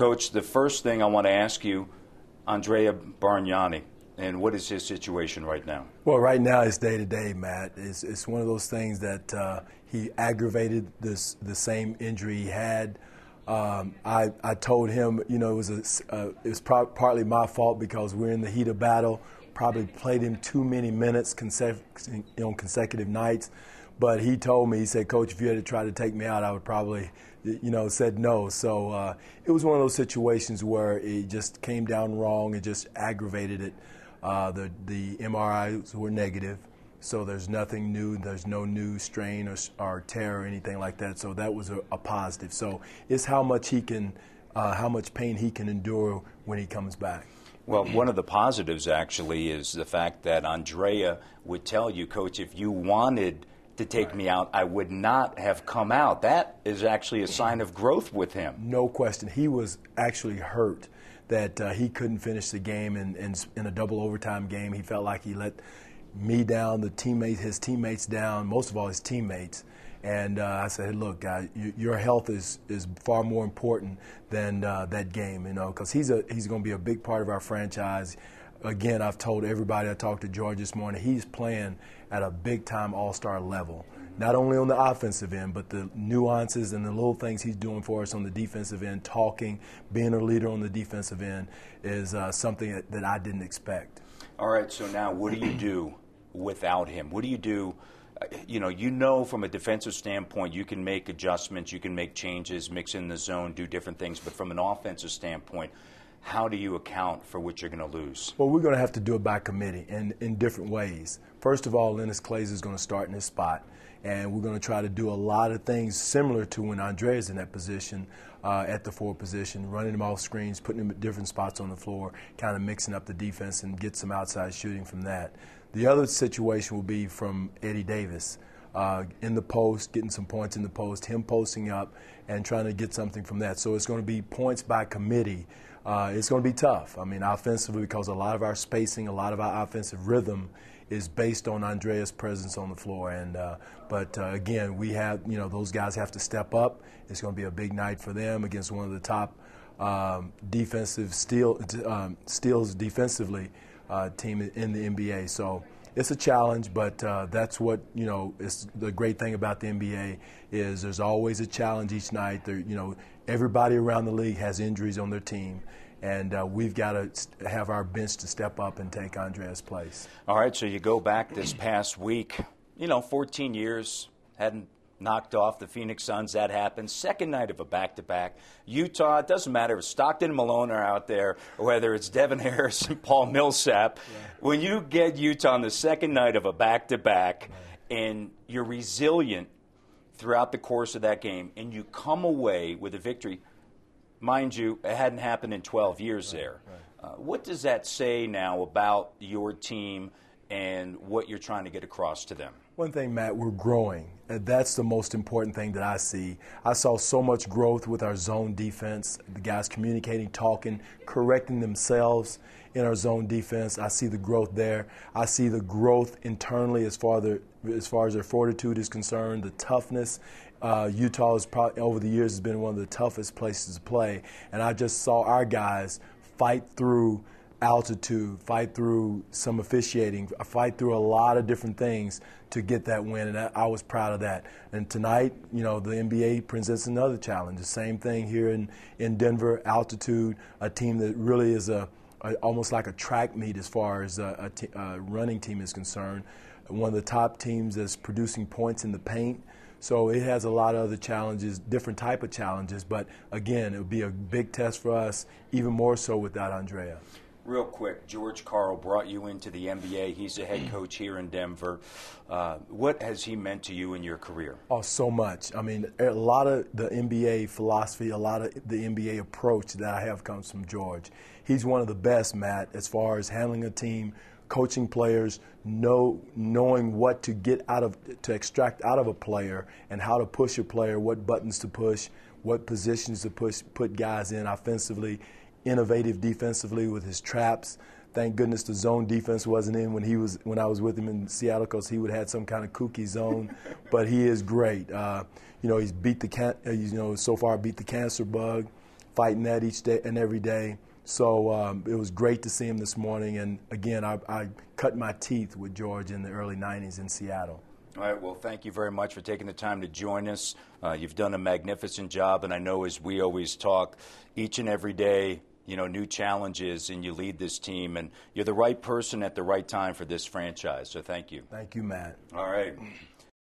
Coach, the first thing I want to ask you, Andrea Bargnani, and what is his situation right now? Well, right now it's day to day, Matt. It's, it's one of those things that uh, he aggravated this the same injury he had. Um, I, I told him, you know, it was a, uh, it was pro- partly my fault because we're in the heat of battle. Probably played him too many minutes on consecutive nights. But he told me, he said, Coach, if you had to try to take me out, I would probably, you know, said no. So uh, it was one of those situations where it just came down wrong. It just aggravated it. Uh, the the MRIs were negative, so there's nothing new. There's no new strain or, or tear or anything like that. So that was a, a positive. So it's how much he can, uh, how much pain he can endure when he comes back. Well, one of the positives actually is the fact that Andrea would tell you, Coach, if you wanted to take right. me out, I would not have come out. That is actually a sign of growth with him. No question. He was actually hurt that uh, he couldn't finish the game in, in, in, a double overtime game. He felt like he let me down, the teammates, his teammates down, most of all his teammates. And uh, I said, hey, look, guy, you, your health is, is far more important than uh, that game, you know, because he's, a, he's going to be a big part of our franchise. Again, I've told everybody I talked to George this morning, he's playing at a big time all star level not only on the offensive end, but the nuances and the little things he's doing for us on the defensive end, talking, being a leader on the defensive end, is uh, something that, that I didn't expect. All right, so now what do you do without him? What do you do? You know, you know from a defensive standpoint, you can make adjustments, you can make changes, mix in the zone, do different things. But from an offensive standpoint, how do you account for what you're going to lose? Well, we're going to have to do it by committee in, in different ways. First of all, Linas Kleiza is going to start in his spot and we're going to try to do a lot of things similar to when Andre is in that position uh, at the four position, running them off screens, putting them at different spots on the floor, kind of mixing up the defense and get some outside shooting from that. The other situation will be from Eddie Davis. Uh, in the post, getting some points in the post, him posting up and trying to get something from that. So it's going to be points by committee. Uh, it's going to be tough. I mean, offensively, because a lot of our spacing, a lot of our offensive rhythm is based on Andrea's presence on the floor. And uh, but uh, again, we have you know those guys have to step up. It's going to be a big night for them against one of the top um, defensive steal, um, steals defensively uh, team in the NBA. So it's a challenge, but uh, that's what you know. It's the great thing about the NBA is there's always a challenge each night. There, you know, everybody around the league has injuries on their team, and uh, we've got to have our bench to step up and take Andrea's place. All right, so you go back this past week, you know, 14 years, hadn't knocked off the Phoenix Suns. That happened. Second night of a back to back. Utah, it doesn't matter if Stockton and Malone are out there or whether it's Devin Harris and Paul Millsap. Yeah. When you get Utah on the second night of a back to back and you're resilient throughout the course of that game and you come away with a victory, Mind you, it hadn't happened in 12 years right, there. Right. Uh, what does that say now about your team and what you're trying to get across to them? One thing, Matt, we're growing. That's the most important thing that I see. I saw so much growth with our zone defense, the guys communicating, talking, correcting themselves in our zone defense. I see the growth there. I see the growth internally as far, the, as, far as their fortitude is concerned, the toughness. Uh, Utah has probably, over the years has been one of the toughest places to play, and I just saw our guys fight through altitude, fight through some officiating, fight through a lot of different things to get that win, and I, was proud of that. And tonight, you know, the NBA presents another challenge. The same thing here in, in Denver, altitude, a team that really is a almost like a track meet as far as a, a, a running team is concerned. One of the top teams that's producing points in the paint. So it has a lot of other challenges, different type of challenges. But again, it would be a big test for us, even more so without Andrea. Real quick, George Karl brought you into the NBA. He's a head coach here in Denver. Uh, what has he meant to you in your career? Oh, so much. I mean, a lot of the NBA philosophy, a lot of the NBA approach that I have comes from George he's one of the best, Matt, as far as handling a team, coaching players, know, knowing what to get out of, to extract out of a player and how to push a player, what buttons to push, what positions to push, put guys in offensively, innovative defensively with his traps. Thank goodness the zone defense wasn't in when he was when I was with him in Seattle because he would have had some kind of kooky zone. but he is great. Uh, you know, he's beat the can, uh, you know so far beat the cancer bug fighting that each day and every day. So um, it was great to see him this morning. And again, I, I cut my teeth with George in the early 90s in Seattle. All right. Well, thank you very much for taking the time to join us. Uh, you've done a magnificent job, and I know as we always talk, each and every day, you know, new challenges, and you lead this team, and you're the right person at the right time for this franchise. So thank you. Thank you, Matt. All right.